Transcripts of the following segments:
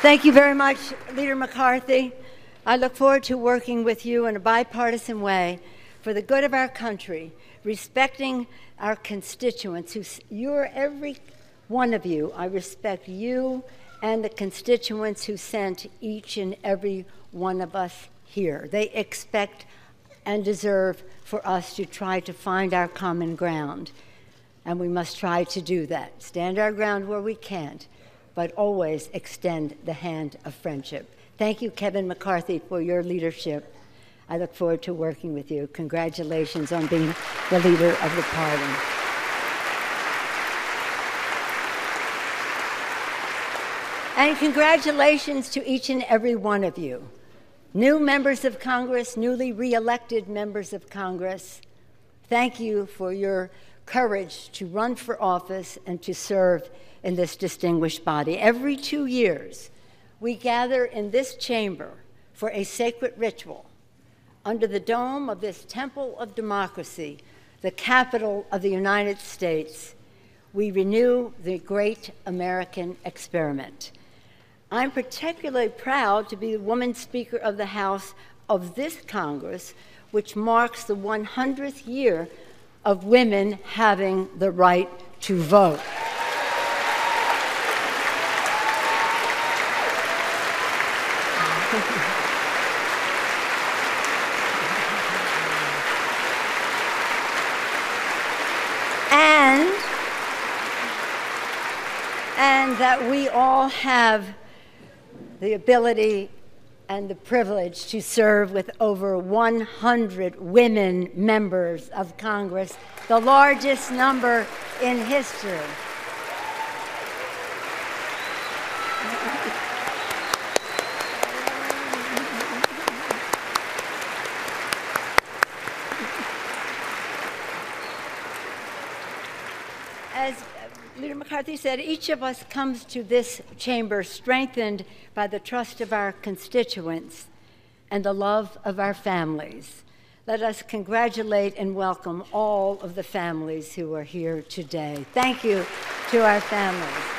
Thank you very much, Leader McCarthy. I look forward to working with you in a bipartisan way for the good of our country, respecting our constituents. Who, you're every one of you. I respect you and the constituents who sent each and every one of us here. They expect and deserve for us to try to find our common ground. And we must try to do that. Stand our ground where we can't, but always extend the hand of friendship. Thank you, Kevin McCarthy, for your leadership. I look forward to working with you. Congratulations on being the leader of the party. And congratulations to each and every one of you. New members of Congress, newly reelected members of Congress, thank you for your courage to run for office and to serve in this distinguished body. Every two years, we gather in this chamber for a sacred ritual under the dome of this temple of democracy, the Capitol of the United States. We renew the great American experiment. I'm particularly proud to be the woman Speaker of the House of this Congress, which marks the 100th year of women having the right to vote. and and that we all have the ability and the privilege to serve with over 100 women members of Congress, the largest number in history. As Leader McCarthy said, each of us comes to this chamber strengthened by the trust of our constituents and the love of our families. Let us congratulate and welcome all of the families who are here today. Thank you to our families.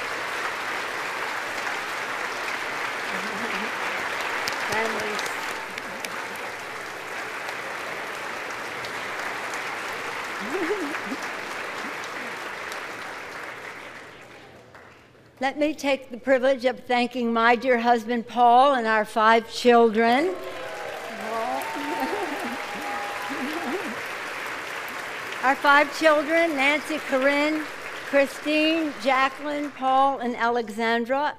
Let me take the privilege of thanking my dear husband Paul and our five children. our five children Nancy, Corinne, Christine, Jacqueline, Paul, and Alexandra.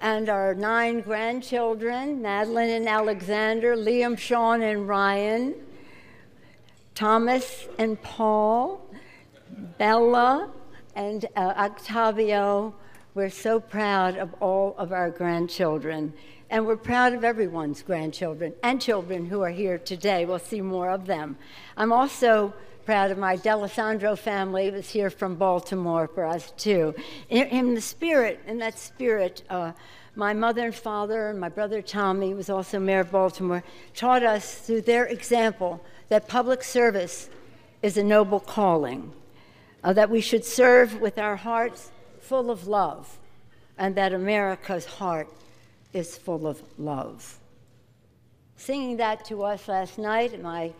And our nine grandchildren Madeline and Alexander, Liam, Sean, and Ryan, Thomas and Paul, Bella, and uh, Octavio. We're so proud of all of our grandchildren, and we're proud of everyone's grandchildren and children who are here today. We'll see more of them. I'm also proud of my D'Alessandro family who was here from Baltimore for us too. In, in the spirit, in that spirit, uh, my mother and father and my brother Tommy, who was also mayor of Baltimore, taught us through their example that public service is a noble calling, uh, that we should serve with our hearts full of love, and that America's heart is full of love. Singing that to us last night, my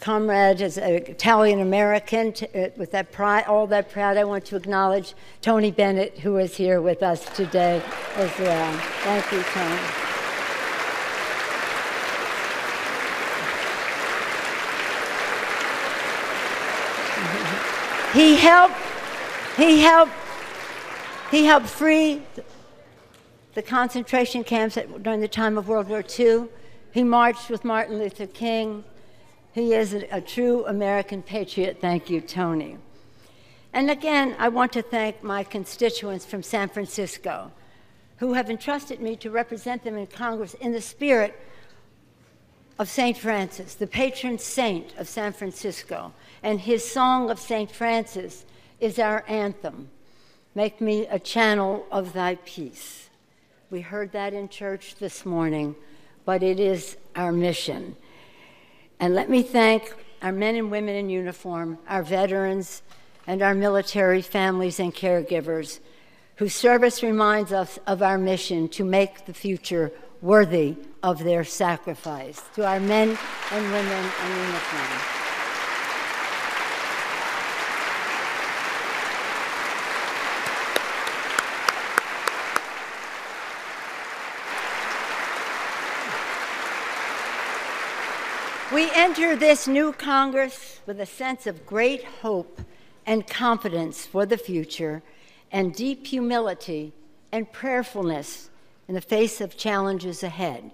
comrade is an Italian American. Uh, with that pride, all that pride, I want to acknowledge Tony Bennett, who is here with us today as well. Thank you, Tony. He helped. He helped he helped free the concentration camps during the time of World War II. He marched with Martin Luther King. He is a, a, true American patriot. Thank you, Tony. And again, I want to thank my constituents from San Francisco who have entrusted me to represent them in Congress in the spirit of St. Francis, the patron saint of San Francisco. And his song of St. Francis is our anthem. Make me a channel of thy peace. We heard that in church this morning, but it is our mission. And let me thank our men and women in uniform, our veterans, and our military families and caregivers whose service reminds us of our mission to make the future worthy of their sacrifice. To our men and women in uniform. We enter this new Congress with a sense of great hope and confidence for the future and deep humility and prayerfulness in the face of challenges ahead.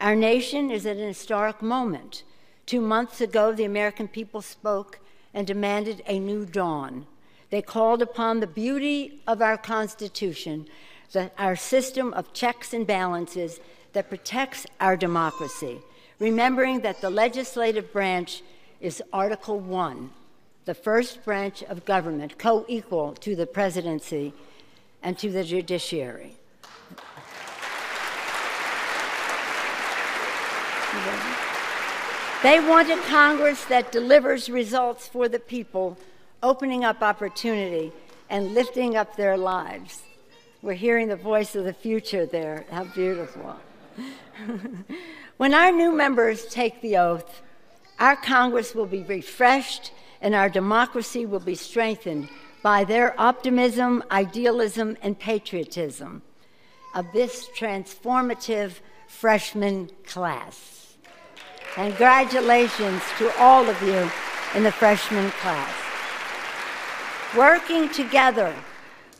Our nation is at an historic moment. Two months ago, the American people spoke and demanded a new dawn. They called upon the beauty of our Constitution, the, our system of checks and balances that protects our democracy, remembering that the legislative branch is Article 1 the first branch of government, co equal to the presidency and to the judiciary. They want a Congress that delivers results for the people, opening up opportunity and lifting up their lives. We're hearing the voice of the future there. How beautiful. when our new members take the oath, our Congress will be refreshed and our democracy will be strengthened by their optimism, idealism, and patriotism of this transformative freshman class. Congratulations to all of you in the freshman class. Working together,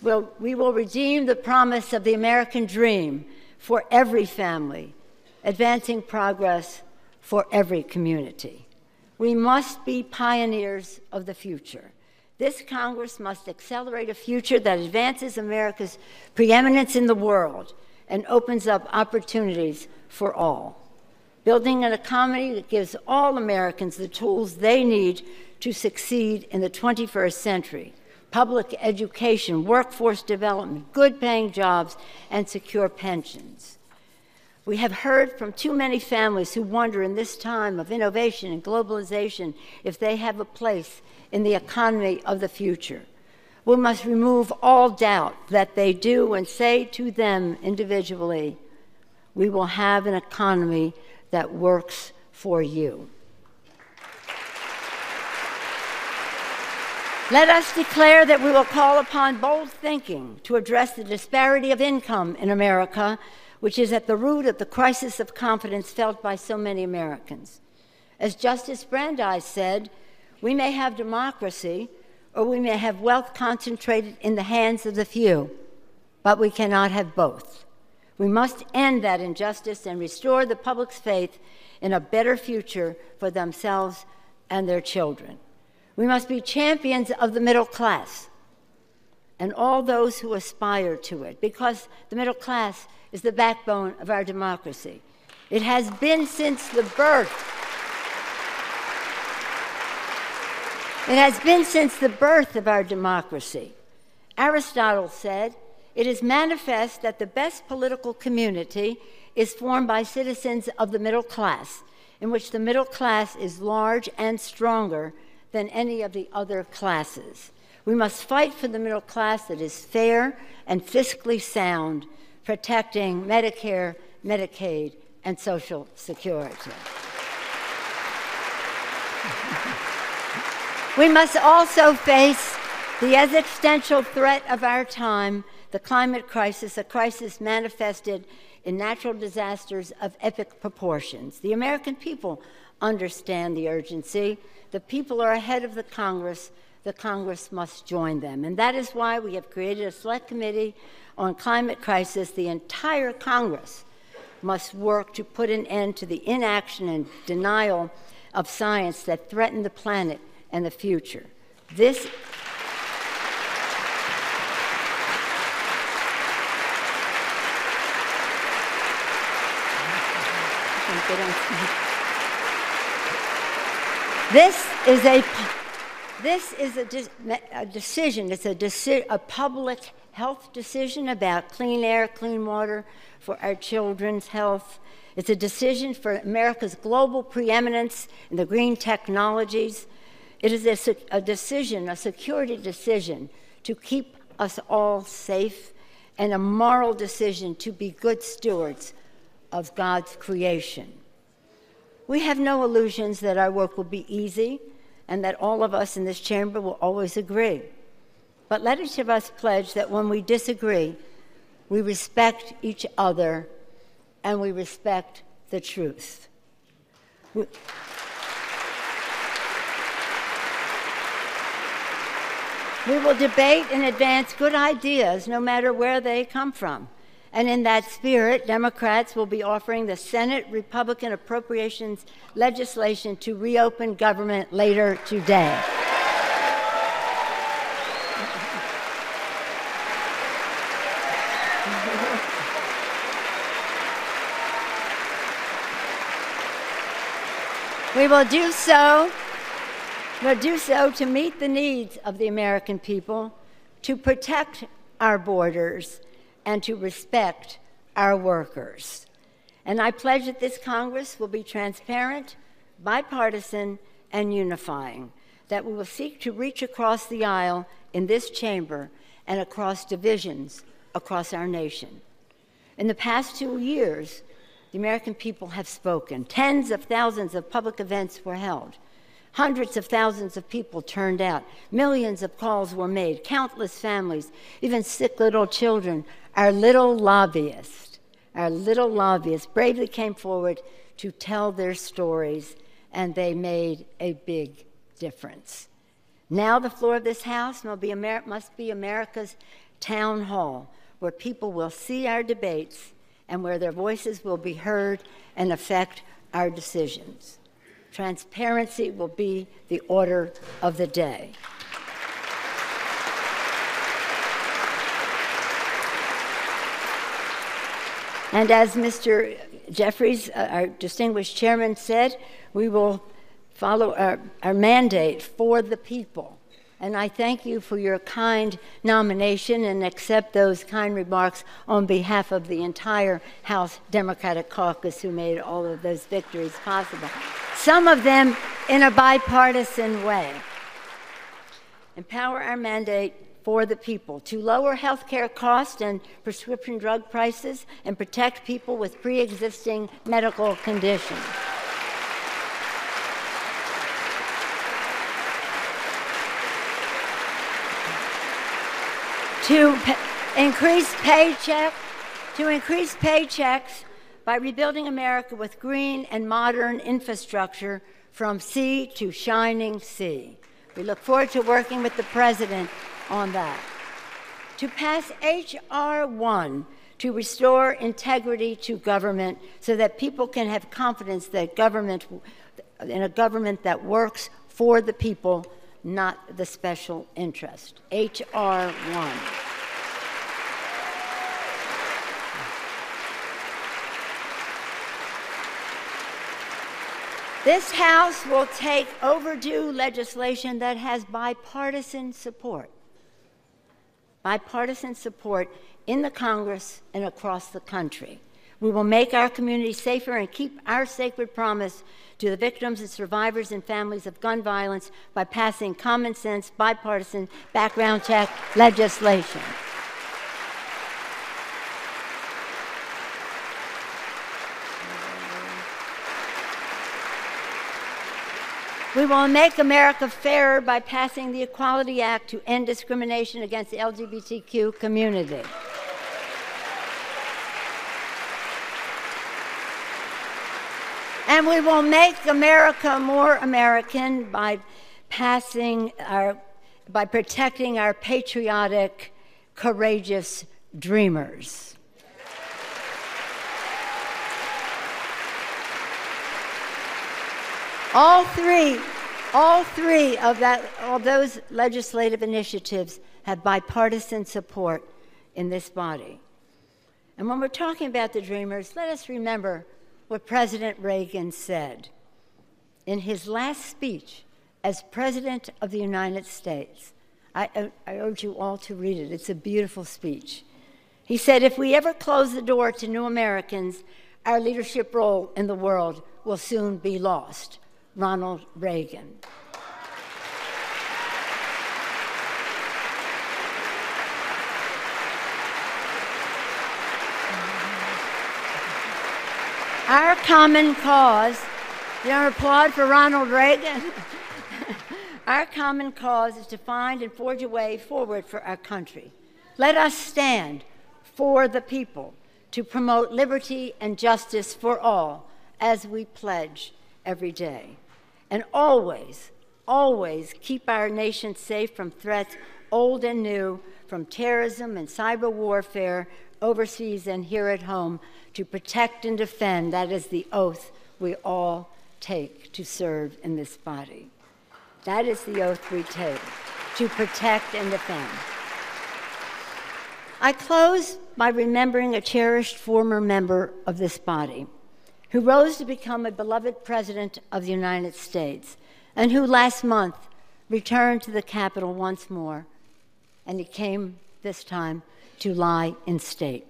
we'll, we will redeem the promise of the American dream for every family, advancing progress for every community. We must be pioneers of the future. This Congress must accelerate a future that advances America's preeminence in the world and opens up opportunities for all. Building an economy that gives all Americans the tools they need to succeed in the 21st century public education, workforce development, good paying jobs, and secure pensions. We have heard from too many families who wonder in this time of innovation and globalization if they have a place in the economy of the future. We must remove all doubt that they do and say to them individually, we will have an economy that works for you. Let us declare that we will call upon bold thinking to address the disparity of income in America which is at the root of the crisis of confidence felt by so many Americans. As Justice Brandeis said, we may have democracy or we may have wealth concentrated in the hands of the few, but we cannot have both. We must end that injustice and restore the public's faith in a better future for themselves and their children. We must be champions of the middle class and all those who aspire to it, because the middle class is the backbone of our democracy. It has been since the birth. It has been since the birth of our democracy. Aristotle said, It is manifest that the best political community is formed by citizens of the middle class, in which the middle class is large and stronger than any of the other classes. We must fight for the middle class that is fair and fiscally sound protecting Medicare, Medicaid, and Social Security. we must also face the existential threat of our time, the climate crisis, a crisis manifested in natural disasters of epic proportions. The American people understand the urgency. The people are ahead of the Congress. The Congress must join them. And that is why we have created a select committee on climate crisis, the entire Congress must work to put an end to the inaction and denial of science that threaten the planet and the future. This This is a this is a, de- a decision. It's a, deci- a public health decision about clean air, clean water for our children's health. It's a decision for America's global preeminence in the green technologies. It is a, a decision, a security decision, to keep us all safe. and a moral decision to be good stewards of God's creation. We have no illusions that our work will be easy and that all of us in this chamber will always agree. But let each of us pledge that when we disagree, we respect each other and we respect the truth. We, we will debate and advance good ideas no matter where they come from. And in that spirit, Democrats will be offering the Senate Republican appropriations legislation to reopen government later today. We will do so. We'll do so to meet the needs of the American people, to protect our borders, and to respect our workers. And I pledge that this Congress will be transparent, bipartisan, and unifying, that we will seek to reach across the aisle in this chamber and across divisions across our nation. In the past two years, the American people have spoken. Tens of thousands of public events were held. Hundreds of thousands of people turned out. Millions of calls were made. Countless families, even sick little children, our little lobbyists, our little lobbyists bravely came forward to tell their stories, and they made a big difference. Now, the floor of this House must be, America's town hall, where people will see our debates and where their voices will be heard and affect our decisions. Transparency will be the order of the day. And as Mr. Jeffries, uh, our distinguished chairman, said, we will follow our, our mandate for the people. And I thank you for your kind nomination and accept those kind remarks on behalf of the entire House Democratic Caucus who made all of those victories possible. Some of them in a bipartisan way. Empower our mandate for the people, to lower health care costs and prescription drug prices, and protect people with pre existing medical conditions. to increase paycheck, to increase paychecks by rebuilding America with green and modern infrastructure from sea to shining sea. We look forward to working with the president on that. To pass H.R. 1 to restore integrity to government so that people can have confidence that government, in a government that works for the people, not the special interest. H.R. 1. This House will take overdue legislation that has bipartisan support bipartisan support in the Congress and across the country. We will make our community safer and keep our sacred promise to the victims and survivors and families of gun violence by passing common sense, bipartisan background check legislation. We will make America fairer by passing the Equality Act to end discrimination against the LGBTQ community. And we will make America more American by passing our, by protecting our patriotic, courageous dreamers. All three, all three of that, all those legislative initiatives have bipartisan support in this body. And when we're talking about the Dreamers, let us remember what President Reagan said in his last speech as President of the United States. I, I, urge you all to read it. It's a beautiful speech. He said, If we ever close the door to new Americans, our leadership role in the world will soon be lost. Ronald Reagan. Our common cause, you know, applaud for Ronald Reagan. our common cause is to find and forge a way forward for our country. Let us stand for the people to promote liberty and justice for all as we pledge every day. And always, always keep our nation safe from threats old and new, from terrorism and cyber warfare overseas and here at home to protect and defend. That is the oath we all take to serve in this body. That is the oath we take to protect and defend. I close by remembering a cherished former member of this body who rose to become a beloved president of the United States and who last month returned to the Capitol once more, and he came this time to lie in state.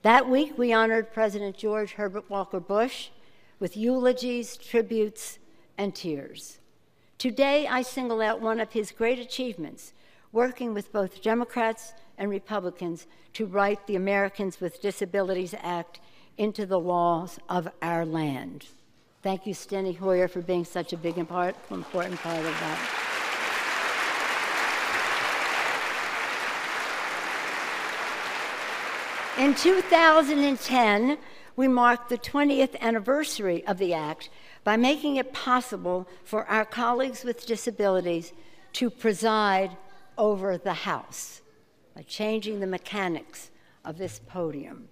That week, we honored President George Herbert Walker Bush with eulogies, tributes, and tears. Today, I single out one of his great achievements, working with both Democrats and Republicans to write the Americans with Disabilities Act into the laws of our land. Thank you, Steny Hoyer, for being such a big and part, important part of that. In 2010, we marked the 20th anniversary of the Act by making it possible for our colleagues with disabilities to preside over the House by changing the mechanics of this podium.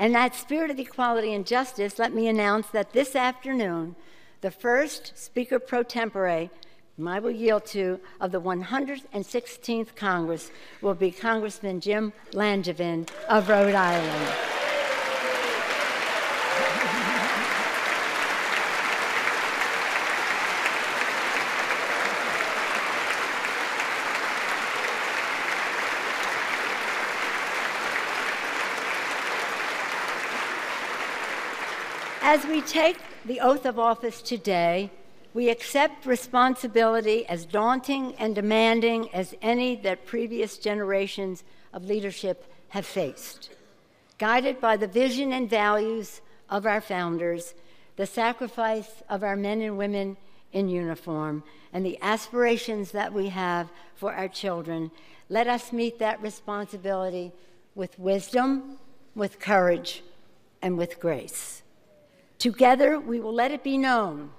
In that spirit of equality and justice, let me announce that this afternoon, the first Speaker pro tempore whom I will yield to of the 116th Congress will be Congressman Jim Langevin of Rhode Island. As we take the oath of office today, we accept responsibility as daunting and demanding as any that previous generations of leadership have faced. Guided by the vision and values of our founders, the sacrifice of our men and women in uniform, and the aspirations that we have for our children, let us meet that responsibility with wisdom, with courage, and with grace. Together, we will let it be known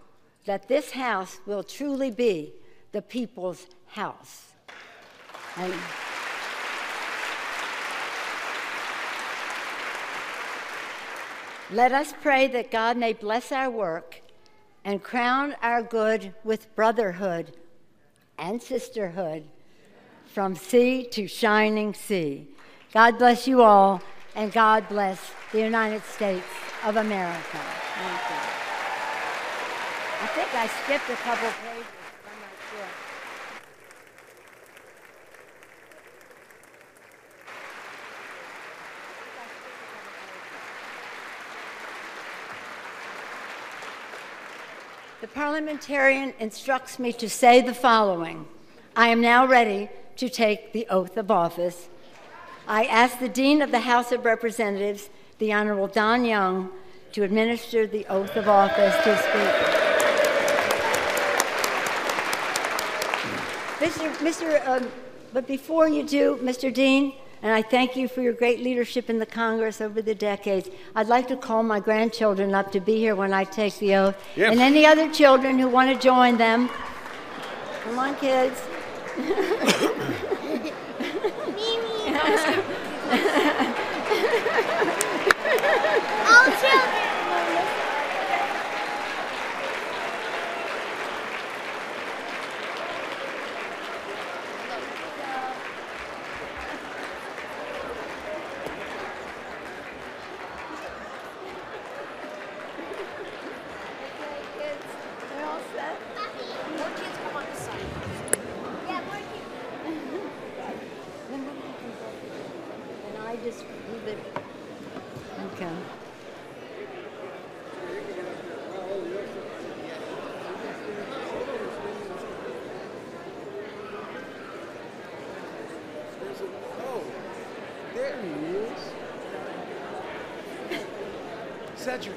that this house will truly be the people's house. And let us pray that God may bless our work and crown our good with brotherhood and sisterhood from sea to shining sea. God bless you all, and God bless the United States of America. I think I skipped a couple pages. I'm not sure. The parliamentarian instructs me to say the following I am now ready to take the oath of office. I ask the Dean of the House of Representatives, the Honorable Don Young, to administer the oath of office to speak. Mr. Mr. Uh, but before you do, Mr. Dean, and I thank you for your great leadership in the Congress over the decades. I'd like to call my grandchildren up to be here when I take the oath, and any other children who want to join them. Come on, kids. All children. They're all set. More kids come on this side. Yeah, more kids. Then what happens? And I just do the. Okay. Oh, there he is. Cedric,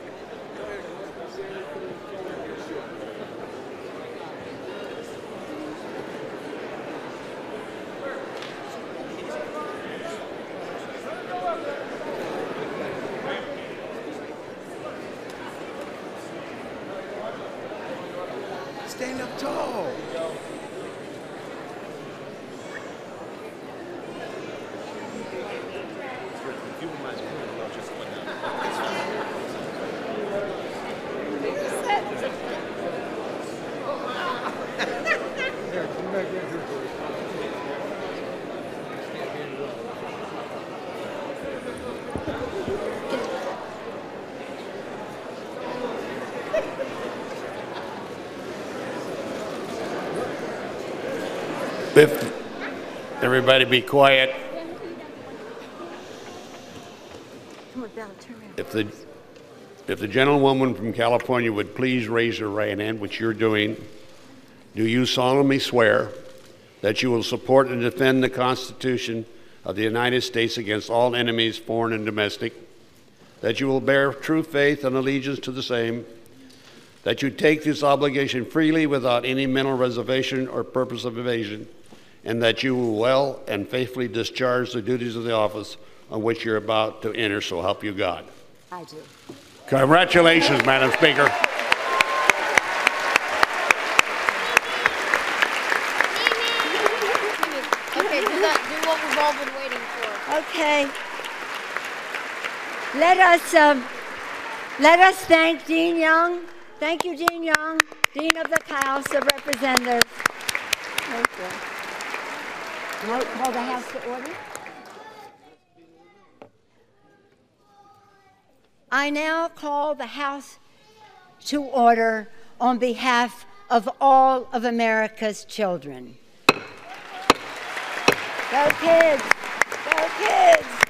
Stand up tall. If, everybody be quiet. Come on, Bella, turn around. If the, if the gentlewoman from California would please raise her right hand, which you're doing, do you solemnly swear that you will support and defend the Constitution of the United States against all enemies, foreign and domestic, that you will bear true faith and allegiance to the same, that you take this obligation freely without any mental reservation or purpose of evasion, and that you will well and faithfully discharge the duties of the office on which you're about to enter, so help you God. I do. Congratulations, Madam Speaker. Okay, do what we've all been waiting for. Okay. Let us um, let us thank Dean Young. Thank you, Dean Young, Dean of the House of Representatives. Thank you. Now call the House to order. I now call the House to order on behalf of all of America's children. Go kids! Go kids!